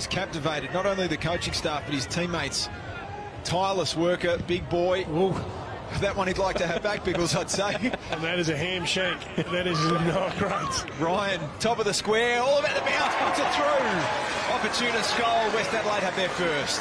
He's captivated not only the coaching staff but his teammates. Tireless worker, big boy. Ooh, that one he'd like to have back, Biggles, I'd say. And that is a ham handshake. That is not great. Ryan, top of the square, all about the bounce, puts it through. Opportunist goal, West Adelaide have their first.